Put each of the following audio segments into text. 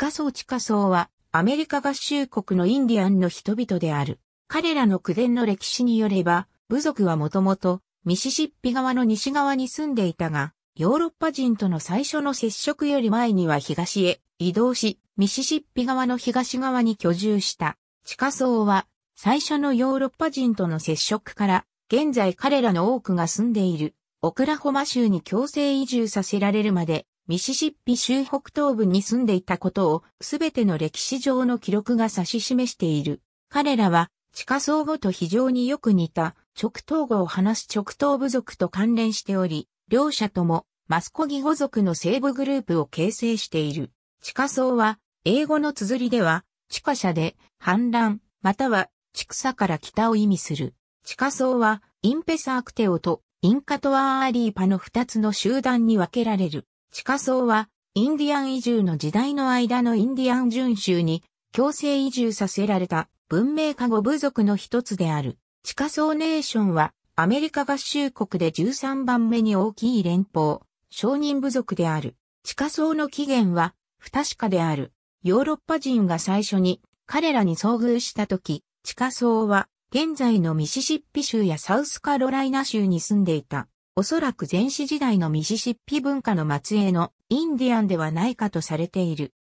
下層地下層はアメリカ合衆国のインディアンの人々である。彼らの口伝の歴史によれば、部族はもともとミシシッピ川の西側に住んでいたが、ヨーロッパ人との最初の接触より前には東へ移動し、ミシシッピ川の東側に居住した。地下層は最初のヨーロッパ人との接触から、現在彼らの多くが住んでいるオクラホマ州に強制移住させられるまでミシシッピ州北東部に住んでいたことをすべての歴史上の記録が指し示している。彼らは地下層語と非常によく似た直東語を話す直東部族と関連しており、両者ともマスコギ語族の西部グループを形成している。地下層は英語の綴りでは地下車で反乱または地草から北を意味する。地下層はインペサークテオとインカトワーアリーパの二つの集団に分けられる。地下層は、インディアン移住の時代の間のインディアン準州に強制移住させられた文明化後部族の一つである。地下層ネーションはアメリカ合衆国で13番目に大きい連邦、承認部族である。地下層の起源は不確かである。ヨーロッパ人が最初に彼らに遭遇した時、地下層は現在のミシシッピ州やサウスカロライナ州に住んでいた。おそらく前史時代のミシシッピ文化の末裔のインディアンではないかとされている。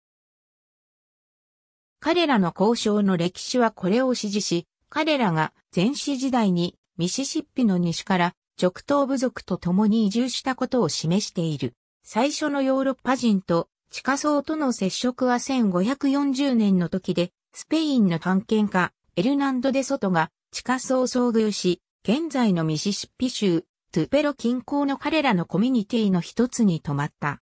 彼らの交渉の歴史はこれを支持し、彼らが前史時代にミシシッピの西から直東部族と共に移住したことを示している。最初のヨーロッパ人と地下層との接触は1540年の時で、スペインの探検家、エルナンド・デ・ソトが地下層遭遇し、現在のミシシッピ州トゥペロ近郊の彼らのコミュニティの一つに泊まった。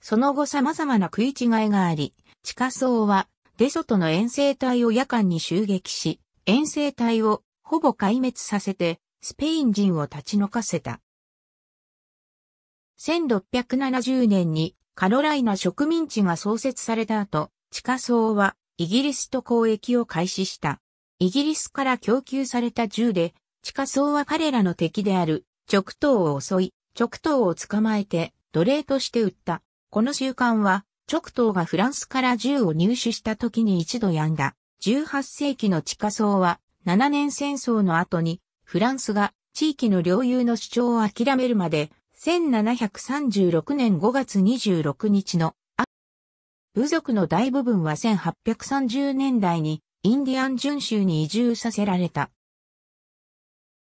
その後様々な食い違いがあり、地下層はデソトの遠征隊を夜間に襲撃し、遠征隊をほぼ壊滅させて、スペイン人を立ち退かせた。1670年にカロライナ植民地が創設された後、地下層はイギリスと交易を開始した。イギリスから供給された銃で地下層は彼らの敵である直頭を襲い、直頭を捕まえて奴隷として売った。この習慣は直頭がフランスから銃を入手した時に一度止んだ。18世紀の地下層は7年戦争の後にフランスが地域の領有の主張を諦めるまで1736年5月26日の部族の大部分は1830年代にインディアン準州に移住させられた。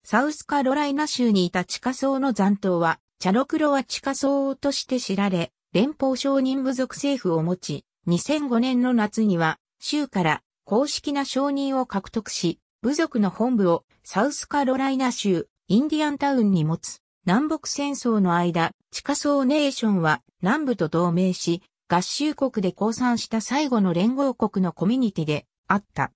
サウスカロライナ州にいた地下層の残党は、チャロクロは地下層として知られ、連邦承認部族政府を持ち、2005年の夏には、州から公式な承認を獲得し、部族の本部をサウスカロライナ州、インディアンタウンに持つ。南北戦争の間、地下層ネーションは南部と同盟し、合衆国で降参した最後の連合国のコミュニティであった。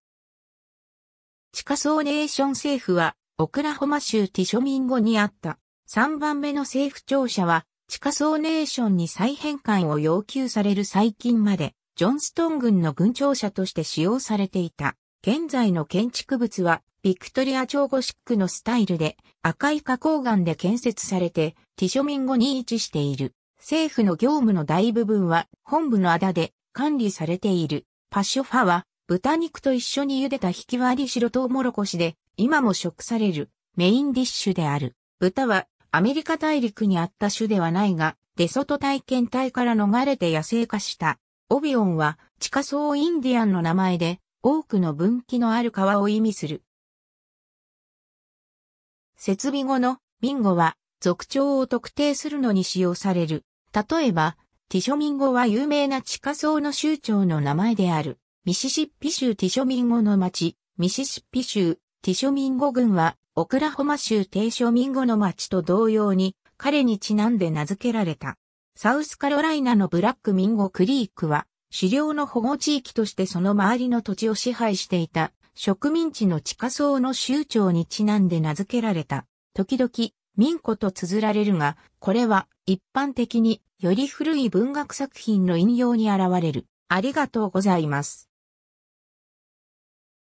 地下層ネーション政府はオクラホマ州ティショミン語にあった。3番目の政府庁舎は、地下層ネーションに再返還を要求される最近まで、ジョンストン軍の軍庁舎として使用されていた。現在の建築物は、ビクトリア朝ゴシックのスタイルで、赤い花崗岩で建設されて、ティショミン語に位置している。政府の業務の大部分は、本部の間で管理されている。パッショファは、豚肉と一緒に茹でた引き割り白トウモロコシで今も食されるメインディッシュである。豚はアメリカ大陸にあった種ではないが、デソト体験体から逃れて野生化した。オビオンは地下層インディアンの名前で多くの分岐のある川を意味する。設備後のミンゴは族長を特定するのに使用される。例えば、ティショミンゴは有名な地下層の州長の名前である。ミシシッピ州ティショミンゴの町、ミシシッピ州ティショミンゴ郡は、オクラホマ州ティショミンゴの町と同様に、彼にちなんで名付けられた。サウスカロライナのブラックミンゴクリークは、狩猟の保護地域としてその周りの土地を支配していた植民地の地下層の州長にちなんで名付けられた。時々、ミンコと綴られるが、これは一般的により古い文学作品の引用に現れる。ありがとうございます。